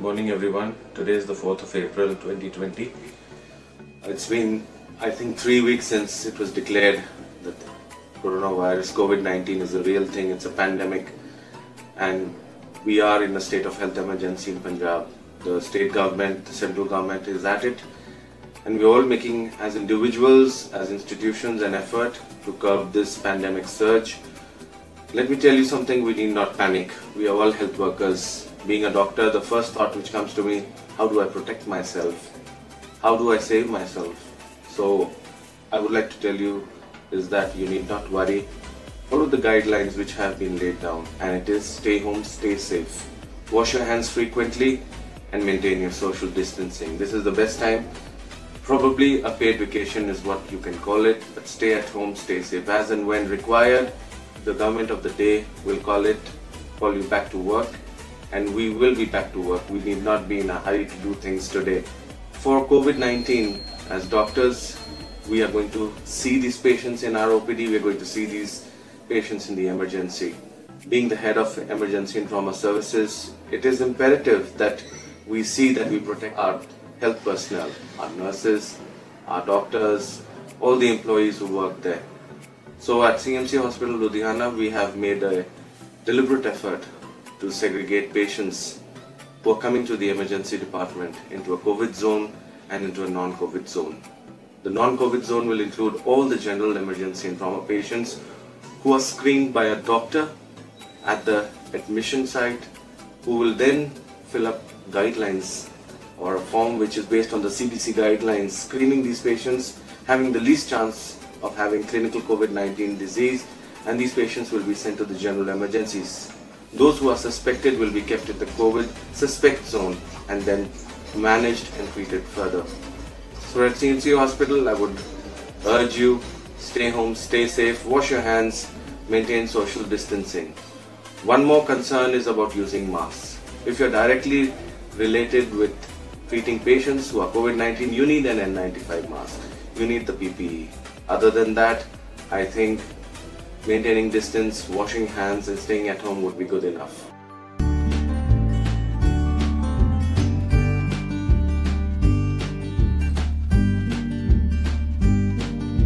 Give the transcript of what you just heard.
morning, everyone. Today is the 4th of April 2020. It's been, I think, three weeks since it was declared that coronavirus, COVID 19, is a real thing, it's a pandemic, and we are in a state of health emergency in Punjab. The state government, the central government is at it, and we're all making, as individuals, as institutions, an effort to curb this pandemic surge. Let me tell you something, we need not panic. We are all health workers. Being a doctor, the first thought which comes to me, how do I protect myself? How do I save myself? So, I would like to tell you is that you need not worry. Follow the guidelines which have been laid down, and it is stay home, stay safe. Wash your hands frequently and maintain your social distancing. This is the best time. Probably a paid vacation is what you can call it, but stay at home, stay safe. As and when required, the government of the day will call it, call you back to work, and we will be back to work. We need not be in a hurry to do things today. For COVID 19, as doctors, we are going to see these patients in our OPD, we are going to see these patients in the emergency. Being the head of emergency and trauma services, it is imperative that we see that we protect our health personnel, our nurses, our doctors, all the employees who work there. So at CMC Hospital Ludhiana, we have made a deliberate effort to segregate patients who are coming to the emergency department into a COVID zone and into a non-COVID zone. The non-COVID zone will include all the general emergency and trauma patients who are screened by a doctor at the admission site who will then fill up guidelines or a form which is based on the CDC guidelines screening these patients having the least chance of having clinical COVID-19 disease and these patients will be sent to the general emergencies. Those who are suspected will be kept in the COVID suspect zone and then managed and treated further. So at CMC Hospital, I would urge you, stay home, stay safe, wash your hands, maintain social distancing. One more concern is about using masks. If you're directly related with treating patients who are COVID-19, you need an N95 mask. You need the PPE. Other than that, I think maintaining distance, washing hands and staying at home would be good enough.